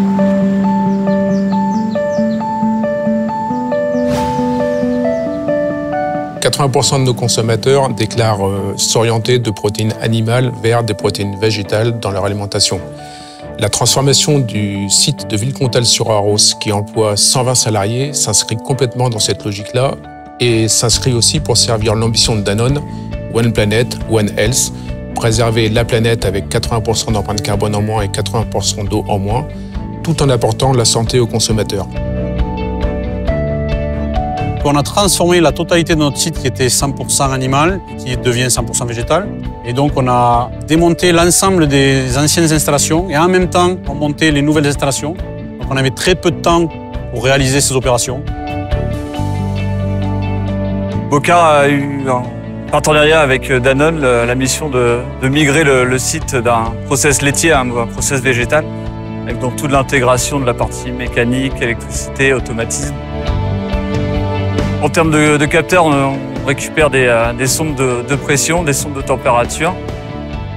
« 80% de nos consommateurs déclarent euh, s'orienter de protéines animales vers des protéines végétales dans leur alimentation. La transformation du site de Villecontal-sur-Arros, qui emploie 120 salariés, s'inscrit complètement dans cette logique-là et s'inscrit aussi pour servir l'ambition de Danone, One Planet, One Health, préserver la planète avec 80% d'empreinte carbone en moins et 80% d'eau en moins, tout en apportant la santé aux consommateurs. On a transformé la totalité de notre site qui était 100% animal, qui devient 100% végétal. Et donc on a démonté l'ensemble des anciennes installations et en même temps on montait les nouvelles installations. Donc on avait très peu de temps pour réaliser ces opérations. Bocard a eu un partenariat avec Danone la mission de, migrer le, site d'un process laitier à un process végétal, avec donc toute l'intégration de la partie mécanique, électricité, automatisme. En termes de, capteurs, on récupère des, euh, sondes de, pression, des sondes de température.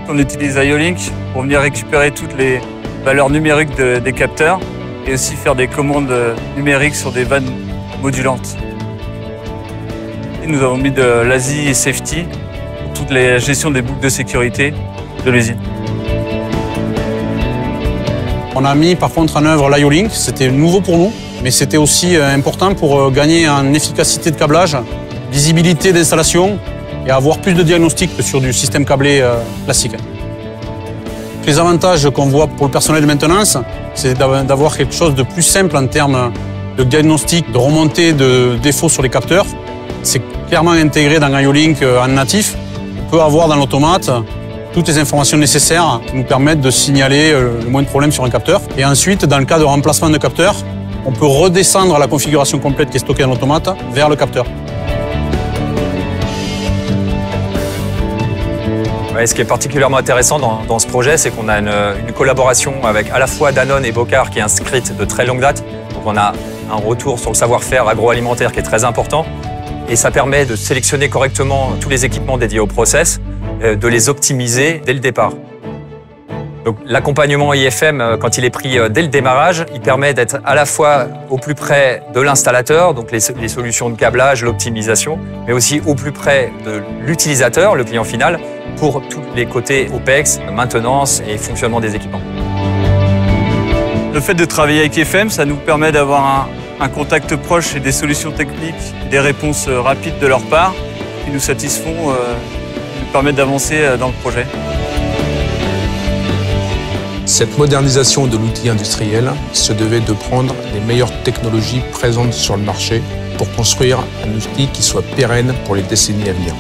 On utilise IOLink pour venir récupérer toutes les valeurs numériques des capteurs et aussi faire des commandes numériques sur des vannes modulantes. nous avons mis de l'ASI Safety pour toute la gestion des boucles de sécurité de l'usine. On a mis par contre en œuvre l'IOLink, c'était nouveau pour nous mais c'était aussi euh, important pour euh, gagner en efficacité de câblage, visibilité d'installation et avoir plus de diagnostics que sur du système câblé euh, classique. Les avantages qu'on voit pour le personnel de maintenance, c'est d'avoir quelque chose de plus simple en termes de diagnostic, de remontée de défauts sur les capteurs. C'est clairement intégré dans IOLink en natif. On peut avoir dans l'automate toutes les informations nécessaires nous permettent de signaler le moins de problèmes sur un capteur. Et ensuite, dans le cas de remplacement de capteur, on peut redescendre la configuration complète qui est stockée dans l'automate vers le capteur. ce qui est particulièrement intéressant dans, ce projet, c'est qu'on a une, collaboration avec à la fois Danone et Bocard qui est inscrite de très longue date. Donc on a un retour sur le savoir-faire agroalimentaire qui est très important. Et ça permet de sélectionner correctement tous les équipements dédiés au process, euh, de les optimiser dès le départ. L'accompagnement IFM, euh, quand il est pris euh, dès le démarrage, il permet d'être à la fois au plus près de l'installateur, donc les, solutions de câblage, l'optimisation, mais aussi au plus près de l'utilisateur, le client final, pour tous les côtés OPEX, maintenance et fonctionnement des équipements. Le fait de travailler avec IFM, ça nous permet d'avoir un, contact proche et des solutions techniques, des réponses euh, rapides de leur part qui nous satisfont, permettent d'avancer dans le projet. Cette modernisation de l'outil industriel se devait de prendre les meilleures technologies présentes sur le marché pour construire un outil qui soit pérenne pour les décennies à venir.